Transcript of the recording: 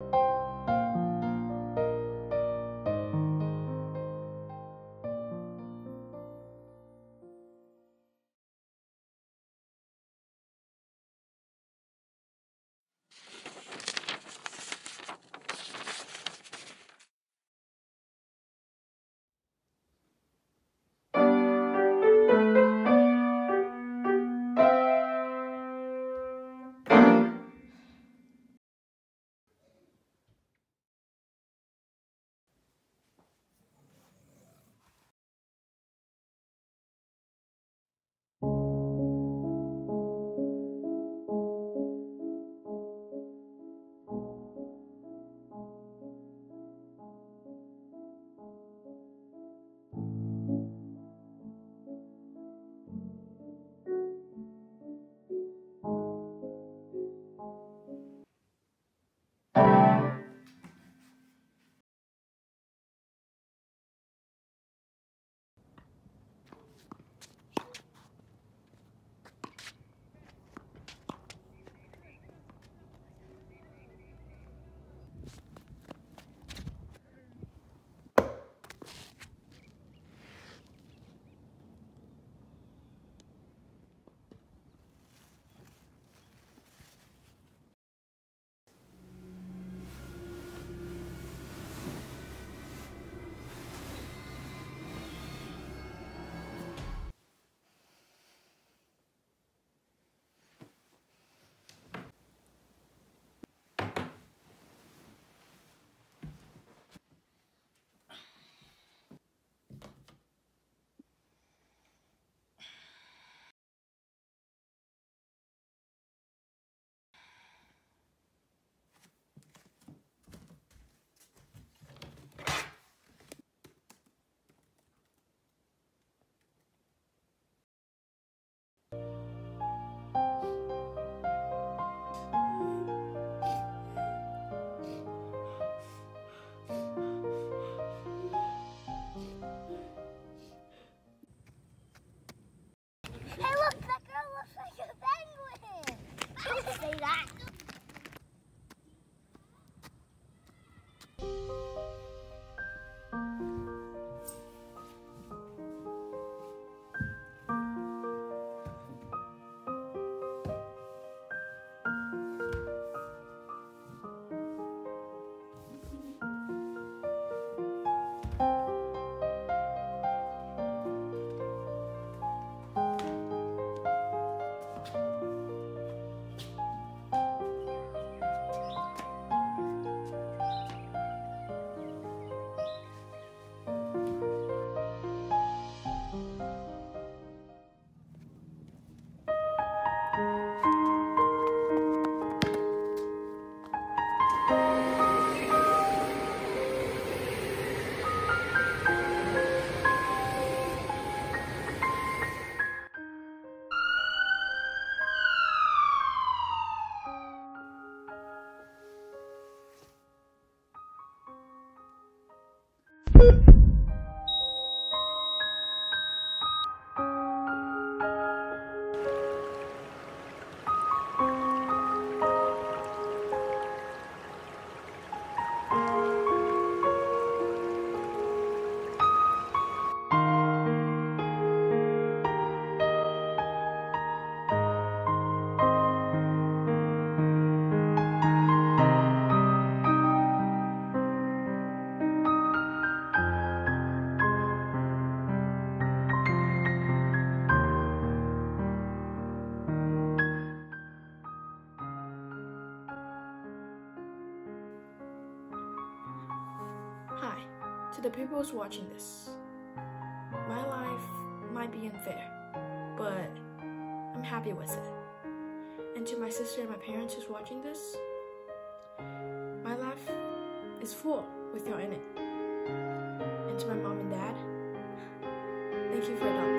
Hey, Woo! To the people who's watching this. My life might be unfair, but I'm happy with it. And to my sister and my parents who's watching this, my life is full with you in it. And to my mom and dad, thank you for adopting.